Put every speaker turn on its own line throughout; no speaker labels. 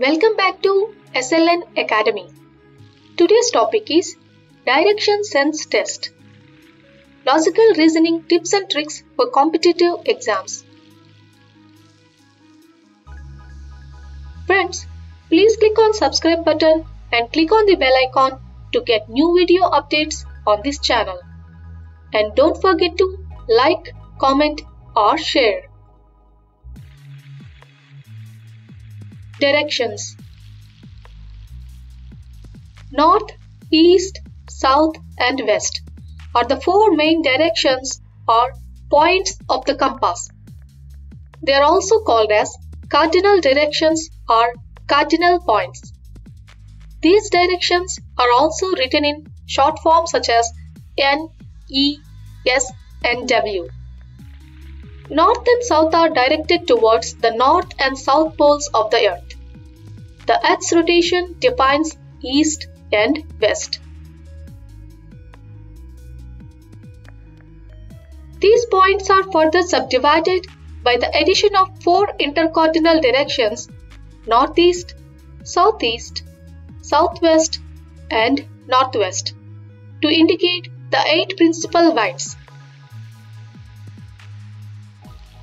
Welcome back to SLN Academy. Today's topic is Direction Sense Test. Logical reasoning tips and tricks for competitive exams. Friends, please click on subscribe button and click on the bell icon to get new video updates on this channel. And don't forget to like, comment or share. Directions North, East, South and West are the four main directions or points of the compass. They are also called as cardinal directions or cardinal points. These directions are also written in short form such as N, E, S and W. North and South are directed towards the north and south poles of the Earth. The Earth's rotation defines East and West. These points are further subdivided by the addition of four intercardinal directions Northeast, Southeast, Southwest, and Northwest to indicate the eight principal winds.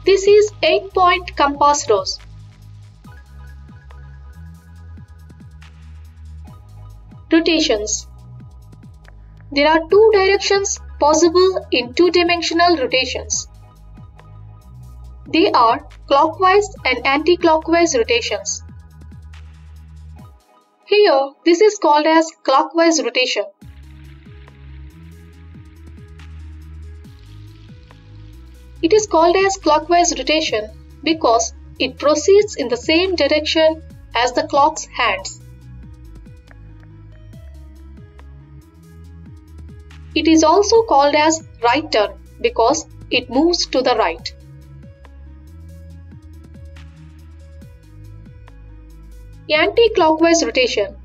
This is 8 point compass rose. Rotations There are two directions possible in two-dimensional rotations. They are clockwise and anti-clockwise rotations. Here, this is called as clockwise rotation. It is called as clockwise rotation because it proceeds in the same direction as the clock's hands. It is also called as right turn because it moves to the right. Anti-clockwise rotation.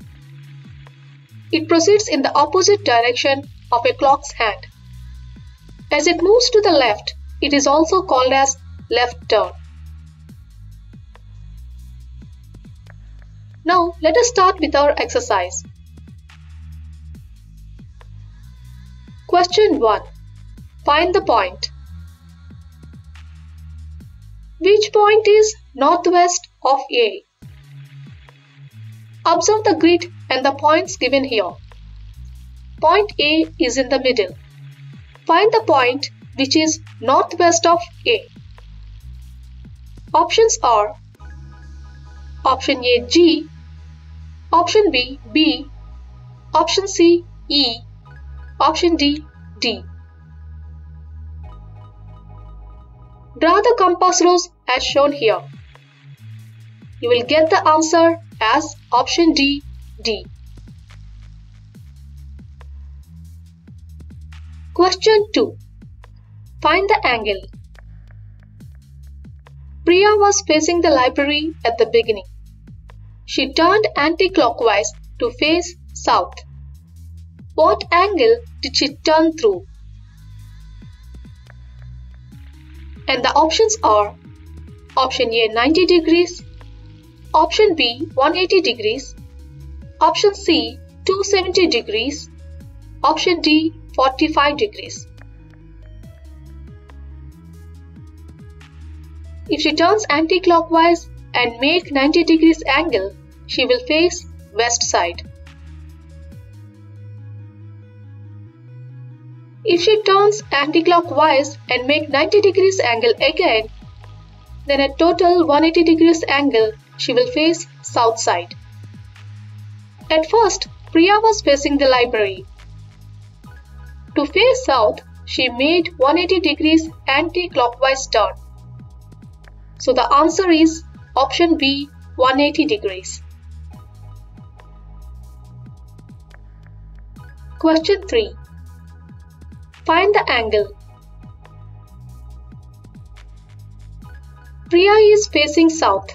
It proceeds in the opposite direction of a clock's hand. As it moves to the left, it is also called as left turn. Now let us start with our exercise. Question 1. Find the point. Which point is northwest of A? Observe the grid and the points given here. Point A is in the middle. Find the point which is northwest of A. Options are Option A G, Option B B, Option C E, Option D D. Draw the compass rose as shown here. You will get the answer as option D D. Question 2. Find the angle. Priya was facing the library at the beginning. She turned anti-clockwise to face south. What angle did she turn through? And the options are Option A 90 degrees, Option B 180 degrees, Option C 270 degrees, Option D 45 degrees. If she turns anti-clockwise and make 90 degrees angle, she will face west side. If she turns anti-clockwise and make 90 degrees angle again, then at total 180 degrees angle, she will face south side. At first, Priya was facing the library. To face south, she made 180 degrees anti-clockwise turn. So the answer is option B 180 degrees. Question 3. Find the angle. Priya is facing south.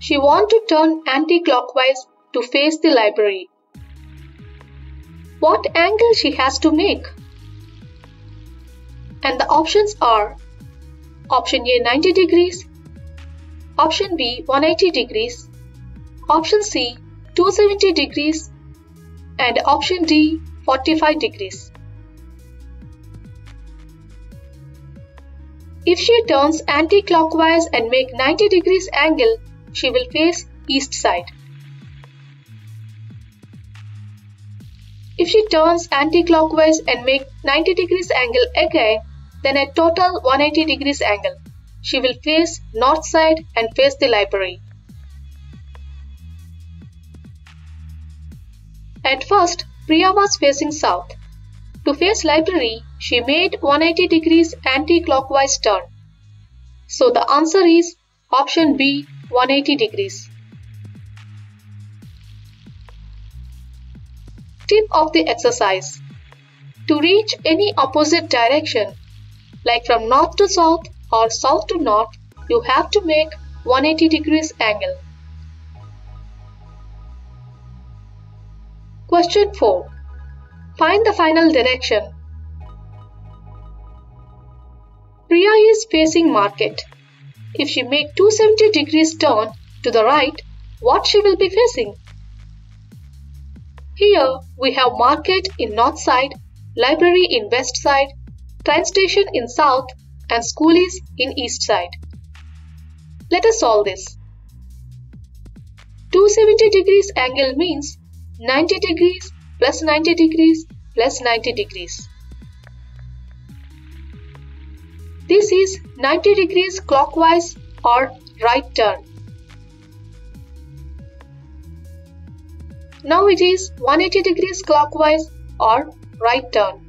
She wants to turn anti-clockwise to face the library. What angle she has to make? And the options are Option A 90 degrees, Option B 180 degrees, option C 270 degrees and option D 45 degrees. If she turns anti-clockwise and make 90 degrees angle, she will face east side. If she turns anti-clockwise and make 90 degrees angle again, then a total 180 degrees angle. She will face north side and face the library. At first, Priya was facing south. To face library, she made 180 degrees anti-clockwise turn. So the answer is option B 180 degrees. Tip of the exercise. To reach any opposite direction, like from north to south or south to north, you have to make 180 degrees angle. Question 4. Find the final direction. Priya is facing market. If she make 270 degrees turn to the right, what she will be facing? Here we have market in north side, library in west side, train station in south and school is in east side. Let us solve this. 270 degrees angle means 90 degrees plus 90 degrees plus 90 degrees. This is 90 degrees clockwise or right turn. Now it is 180 degrees clockwise or right turn.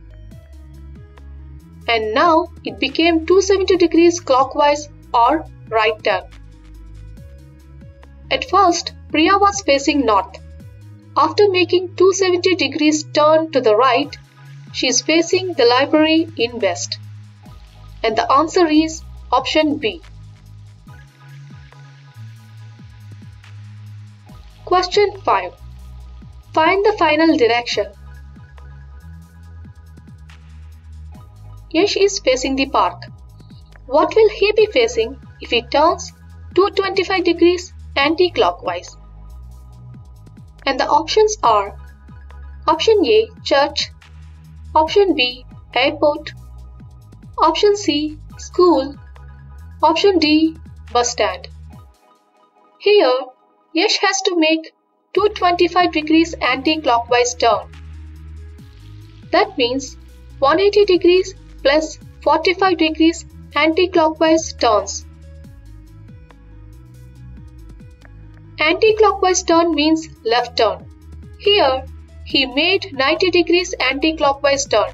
And now it became 270 degrees clockwise or right turn. At first, Priya was facing north. After making 270 degrees turn to the right, she is facing the library in west. And the answer is option B. Question 5. Find the final direction. Yash is facing the park. What will he be facing if he turns 225 degrees anti-clockwise? and the options are Option A Church Option B Airport Option C School Option D Bus stand Here Yash has to make 225 degrees anti-clockwise turn. That means 180 degrees plus 45 degrees anti-clockwise turns. Anti-clockwise turn means left turn. Here, he made 90 degrees anti-clockwise turn.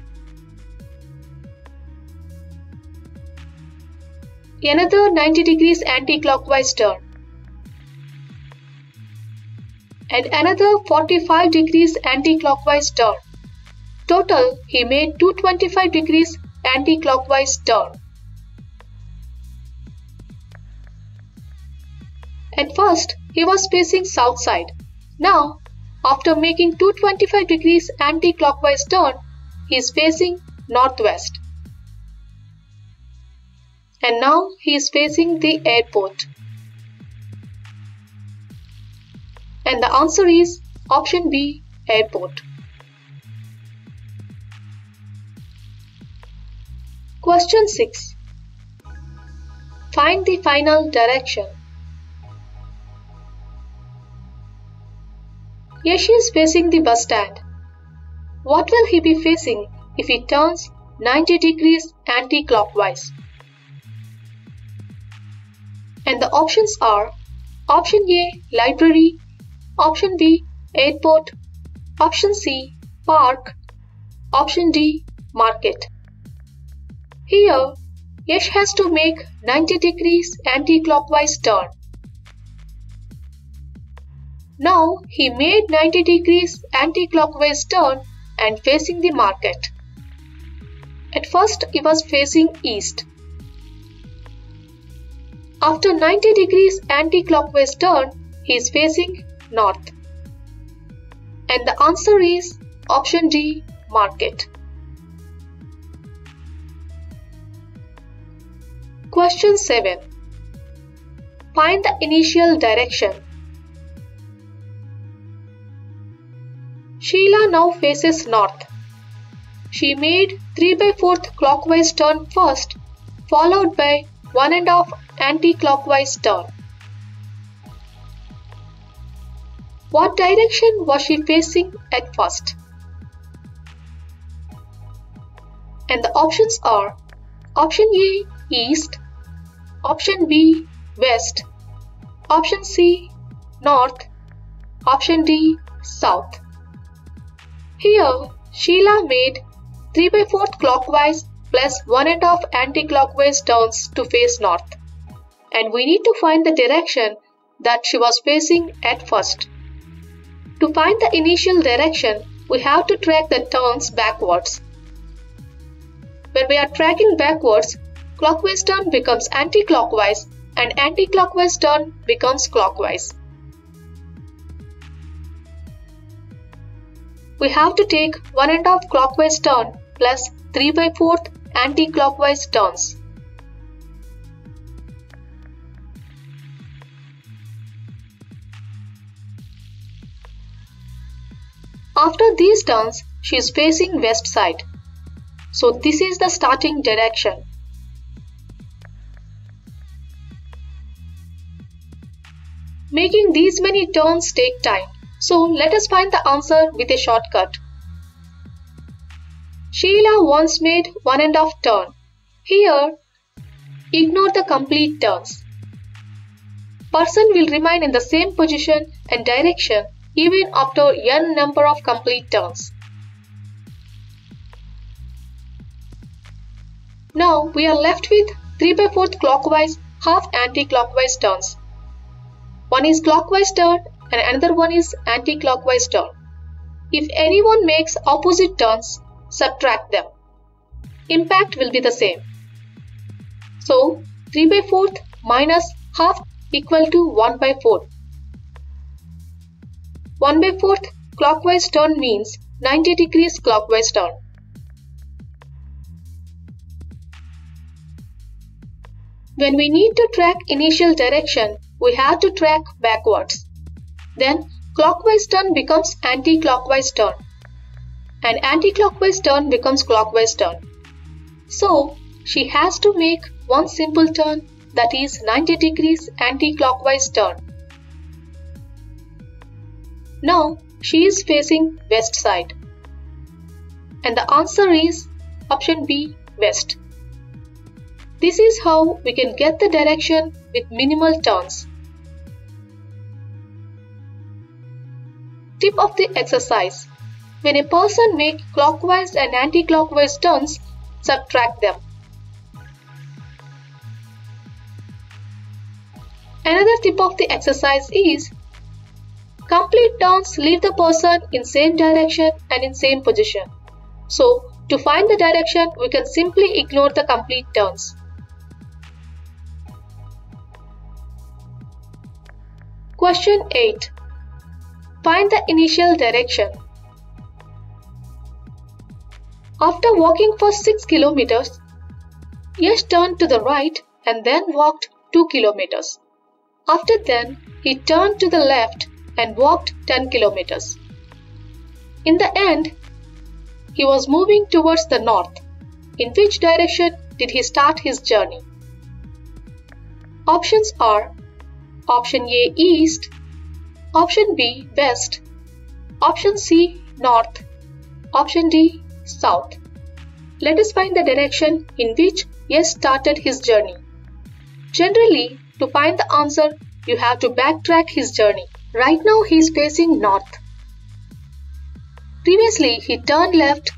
Another 90 degrees anti-clockwise turn. And another 45 degrees anti-clockwise turn. Total, he made 225 degrees anti-clockwise turn. At first, he was facing south side. Now, after making 225 degrees anti-clockwise turn, he is facing northwest. And now he is facing the airport. And the answer is option B, airport. Question 6. Find the final direction. Yash is facing the bus stand. What will he be facing if he turns 90 degrees anti-clockwise? And the options are Option A Library Option B Airport Option C Park Option D Market Here, Yash has to make 90 degrees anti-clockwise turn. Now he made 90 degrees anti-clockwise turn and facing the market. At first he was facing east. After 90 degrees anti-clockwise turn, he is facing north. And the answer is option D, market. Question 7. Find the initial direction. Sheila now faces north. She made 3 by 4th clockwise turn first, followed by 1 and half anti-clockwise turn. What direction was she facing at first? And the options are option A east, option B west, option C north, option D south. Here Sheila made 3 by 4th clockwise plus 1 and half anti-clockwise turns to face north. And we need to find the direction that she was facing at first. To find the initial direction, we have to track the turns backwards. When we are tracking backwards, clockwise turn becomes anti-clockwise and anti-clockwise turn becomes clockwise. We have to take 1 and half clockwise turn plus 3 by 4th anti-clockwise turns. After these turns, she is facing west side. So this is the starting direction. Making these many turns take time. So let us find the answer with a shortcut. Sheila once made one and half turn. Here, ignore the complete turns. Person will remain in the same position and direction even after n number of complete turns. Now we are left with 3 by 4th clockwise half anti-clockwise turns. One is clockwise turn and another one is anti-clockwise turn. If anyone makes opposite turns, subtract them. Impact will be the same. So 3 by 4th minus half equal to 1 by 4. 1 by 4th clockwise turn means 90 degrees clockwise turn. When we need to track initial direction, we have to track backwards. Then clockwise turn becomes anti-clockwise turn and anti-clockwise turn becomes clockwise turn. So she has to make one simple turn that is 90 degrees anti-clockwise turn. Now she is facing west side. And the answer is option B west. This is how we can get the direction with minimal turns. Tip of the exercise. When a person make clockwise and anti-clockwise turns, subtract them. Another tip of the exercise is Complete turns leave the person in same direction and in same position. So, to find the direction, we can simply ignore the complete turns. Question 8. Find the initial direction. After walking for 6 kilometers, Yash turned to the right and then walked 2 kilometers. After then, he turned to the left and walked 10 kilometers. In the end, he was moving towards the north. In which direction did he start his journey? Options are Option A east, Option B west, Option C north, Option D south. Let us find the direction in which Yash started his journey. Generally, to find the answer, you have to backtrack his journey. Right now he is facing north. Previously he turned left,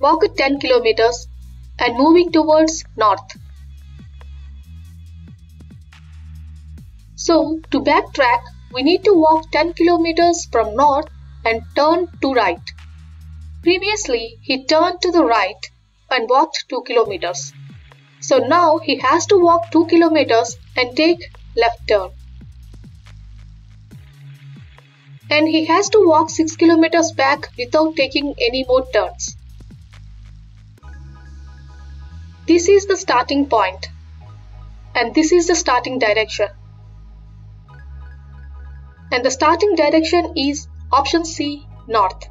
walked 10 kilometers and moving towards north. So to backtrack we need to walk 10 kilometers from north and turn to right. Previously he turned to the right and walked 2 kilometers. So now he has to walk 2 kilometers and take left turn. and he has to walk 6 kilometers back without taking any more turns. This is the starting point and this is the starting direction. And the starting direction is option C north.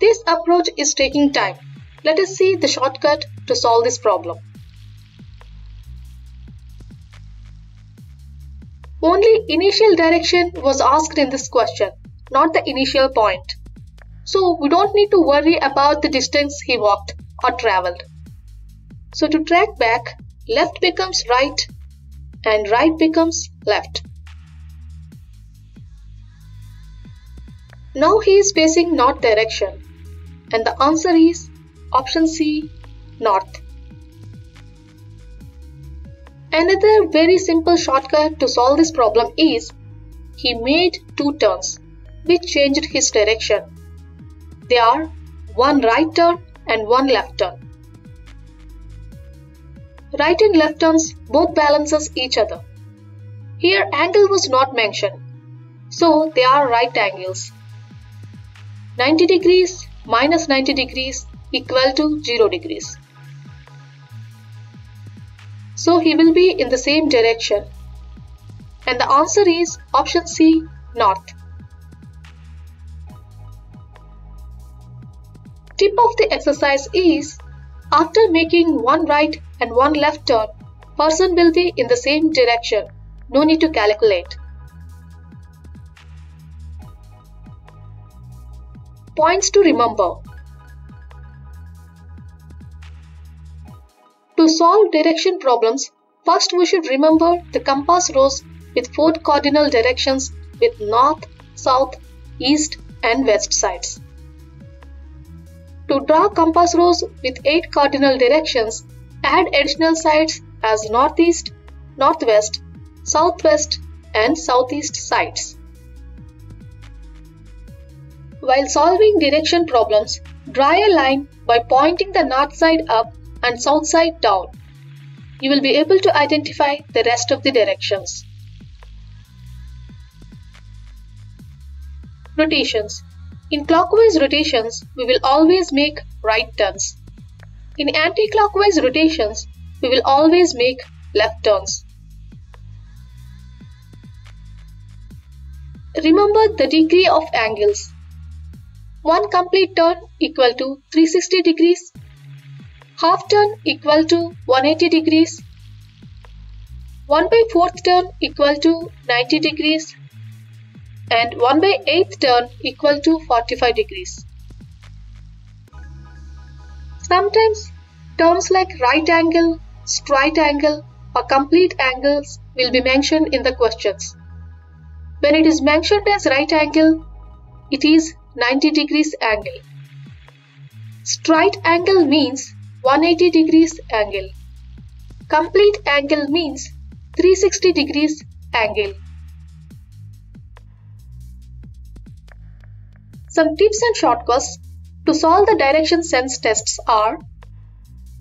This approach is taking time. Let us see the shortcut to solve this problem. Only initial direction was asked in this question, not the initial point. So we don't need to worry about the distance he walked or traveled. So to track back, left becomes right and right becomes left. Now he is facing north direction and the answer is option C, north. Another very simple shortcut to solve this problem is he made two turns which changed his direction. They are one right turn and one left turn. Right and left turns both balances each other. Here angle was not mentioned, so they are right angles. 90 degrees minus 90 degrees equal to 0 degrees. So he will be in the same direction. And the answer is option C, north. Tip of the exercise is after making one right and one left turn, person will be in the same direction. No need to calculate. Points to remember. To solve direction problems, first we should remember the compass rose with four cardinal directions with north, south, east and west sides. To draw compass rose with 8 cardinal directions, add additional sides as northeast, northwest, southwest and southeast sides. While solving direction problems, draw a line by pointing the north side up and south side down. You will be able to identify the rest of the directions. Rotations. In clockwise rotations, we will always make right turns. In anti-clockwise rotations, we will always make left turns. Remember the degree of angles. One complete turn equal to 360 degrees half turn equal to 180 degrees, 1 by 4th turn equal to 90 degrees and 1 by 8th turn equal to 45 degrees. Sometimes terms like right angle, straight angle or complete angles will be mentioned in the questions. When it is mentioned as right angle, it is 90 degrees angle. Straight angle means 180 degrees angle. Complete angle means 360 degrees angle. Some tips and shortcuts to solve the direction sense tests are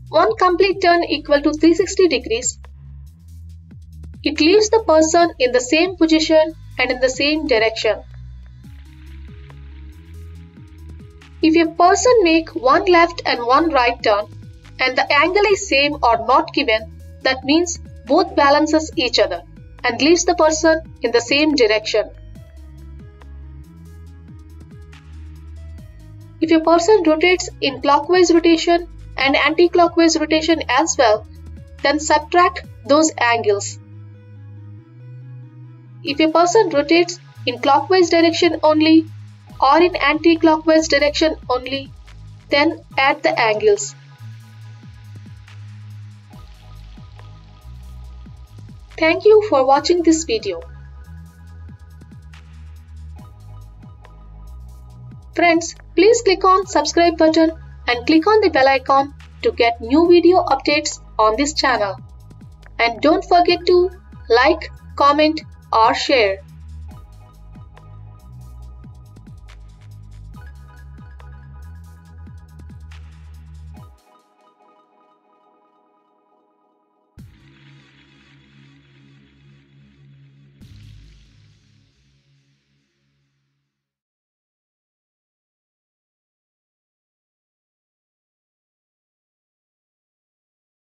1 complete turn equal to 360 degrees. It leaves the person in the same position and in the same direction. If a person make one left and one right turn, and the angle is same or not given, that means both balances each other and leaves the person in the same direction. If a person rotates in clockwise rotation and anti-clockwise rotation as well, then subtract those angles. If a person rotates in clockwise direction only or in anti-clockwise direction only, then add the angles. Thank you for watching this video. Friends, please click on subscribe button and click on the bell icon to get new video updates on this channel. And don't forget to like, comment or share.